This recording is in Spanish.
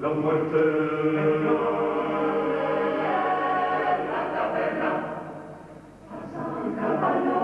la muerte. La taberna, la